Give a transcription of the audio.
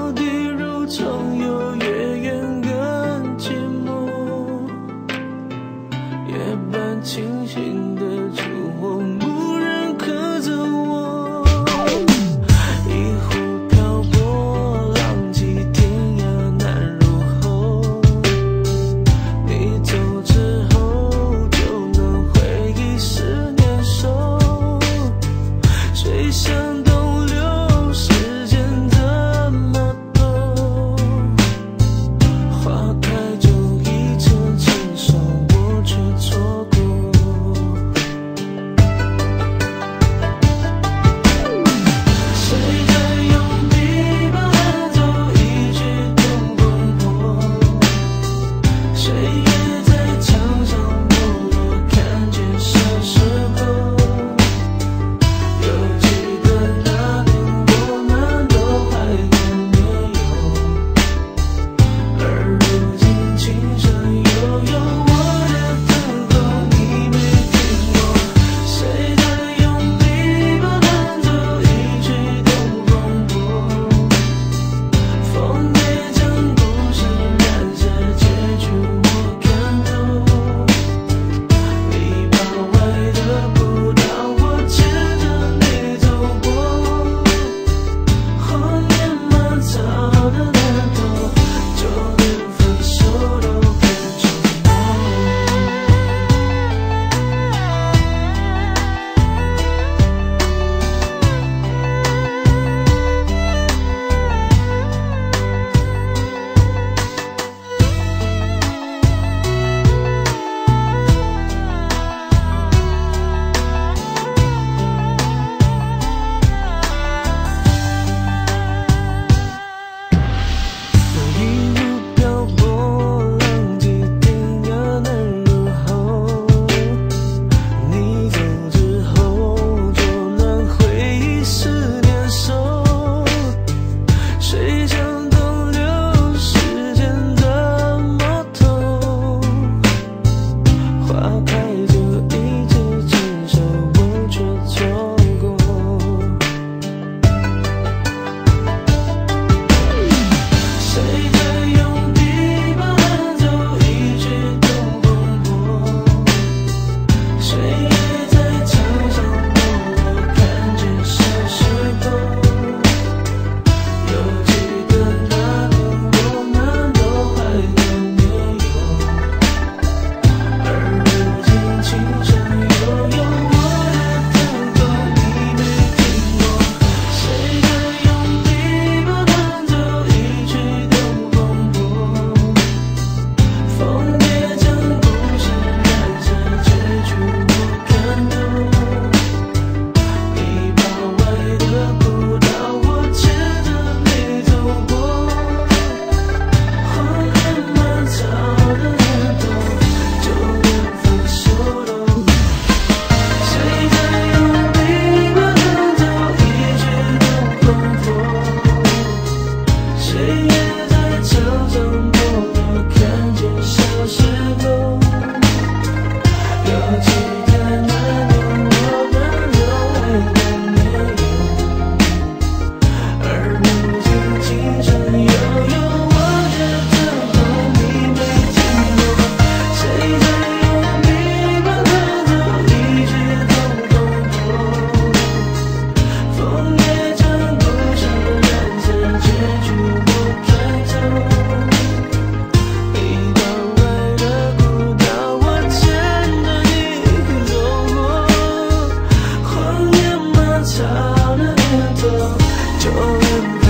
到底如从有 trọn